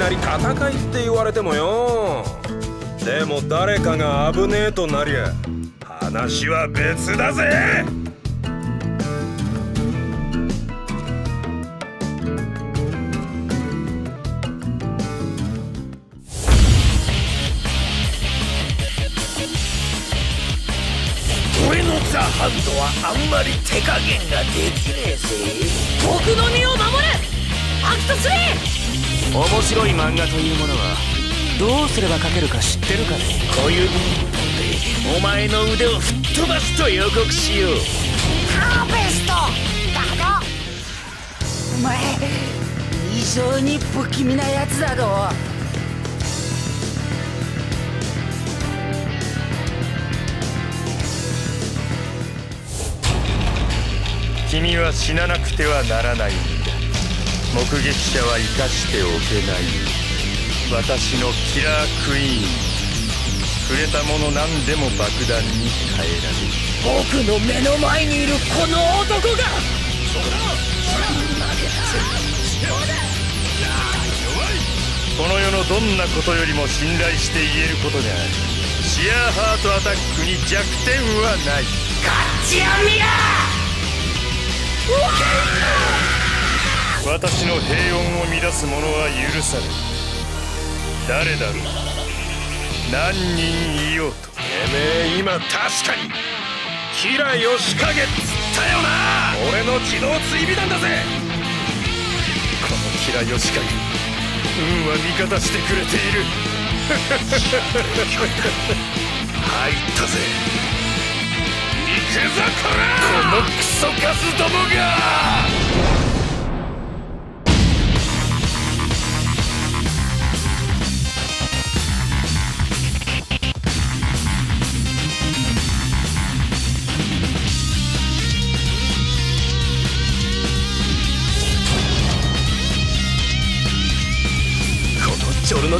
なり戦いって言われてもよ。でも誰かが危ねえとなりゃ話は別だぜ。俺のザ・ハンドはあんまり手加減ができねえぜ。僕の身を守れ。アクト3面白い漫画というものはどうすれば描けるか知ってるかね小指一本でお前の腕を吹っ飛ばすと予告しようハーベストだがお前以上に不気味なやつだろ君は死ななくてはならない。目撃者は生かしておけない私のキラークイーン触れたもの何でも爆弾に変えられる僕の目の前にいるこの男が。この世のどんなことよりも信頼して言えることがある。シアーハートアタックに弱点はない。ガッチアミラー！私の平穏を乱す者は許され誰だろう。何人いようと。てめえ今確かに。キラヨシカゲっつったよな。俺の自動追尾弾だぜ。このキラヨシカゲ。運は味方してくれている。入ったぜ。行くぞこらこのクソカスどもが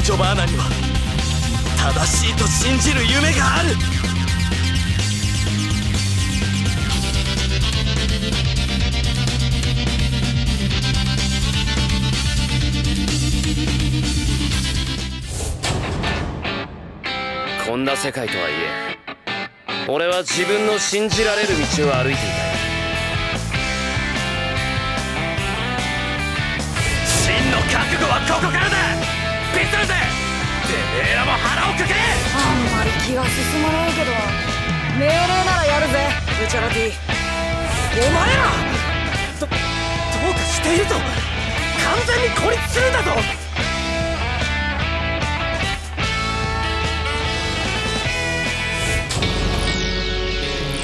ジョ・バーナには正しいと信じる夢がある。こんな世界とはいえ俺は自分の信じられる道を歩いていた真の覚悟はここからだ！ピストルズてめえらも腹をくくれあんまり気が進まないけど。命令ならやるぜ。ルチャラティ。お前ら。どどうかしているぞ。完全に孤立するんだぞ。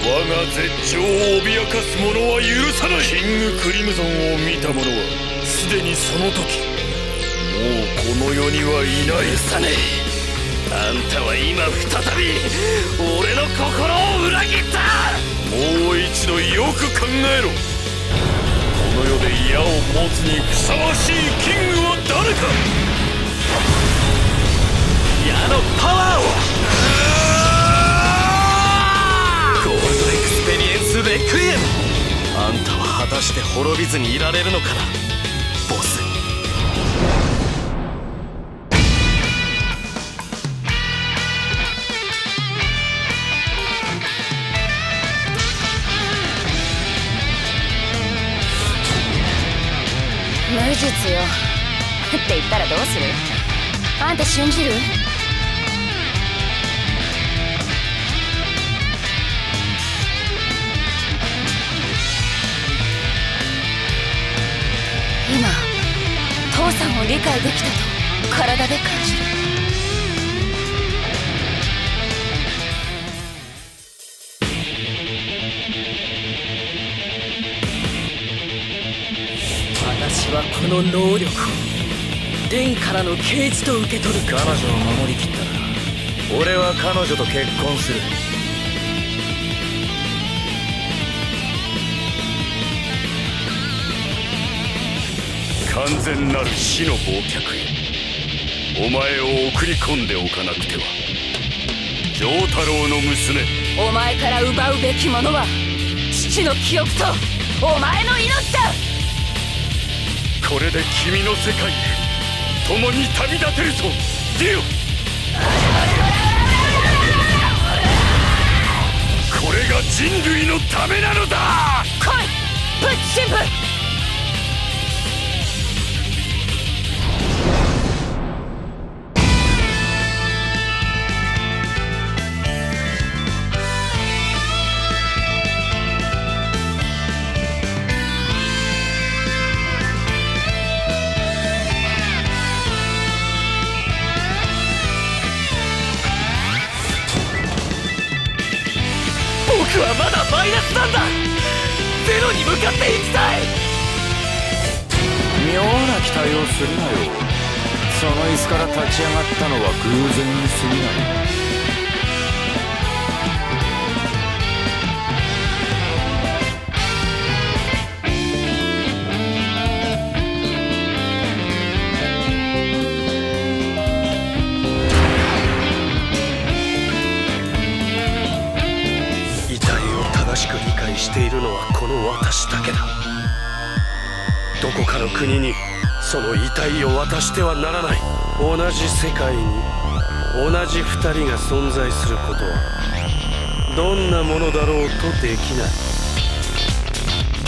我が絶頂を脅かす者は許さない。キングクリムゾンを見た者はすでにその時もうこの世にはいない。許さね。えあんたは今再び俺の心を裏切った。もう一度よく考えろ。この世で矢を持つにふさわしいキングは誰か。矢のパワーを。ゴールドエクスペリエンスレクイエムあんたは果たして滅びずにいられるのかなする？あんた信じる？今父さんを理解できたと体で感じる。私はこの能力を。天からの啓示と受け取る彼女を守りきったら俺は彼女と結婚する。完全なる死の忘却へお前を送り込んでおかなくては。丈太郎の娘。お前から奪うべきものは父の記憶とお前の命だ。これで君の世界。へ共に旅立てるぞ。ディオ。これが人類のためなのだ。来い。プッチ神父マイナスなんだ。ゼロに向かっていきたい。妙な期待をするなよ。その椅子から立ち上がったのは偶然に過ぎない。の国にその遺体を渡してはならない。同じ世界に同じ二人が存在することはどんなものだろうとできない。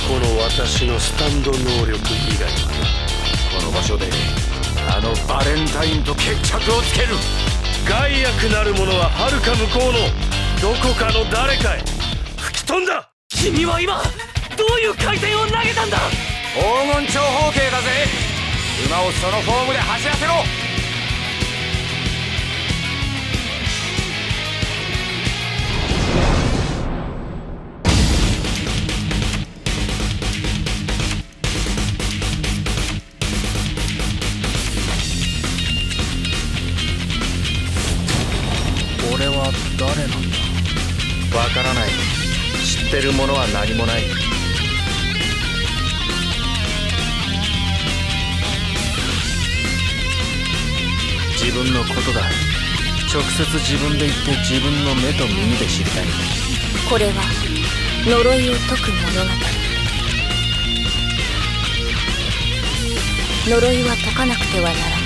この私のスタンド能力以外はこの場所であのバレンタインと決着をつける。害悪なるものは遥か向こうのどこかの誰かへ吹き飛んだ。君は今どういう回転を投げたんだ？黄金長方形だぜ。馬をそのフォームで走らせろ。俺は誰なんだ？わからない。知ってるものは何もない。分のことだ直接自分で言って自分の目と耳で知りたい。これは呪いを解く物語。呪いは解かなくてはならない。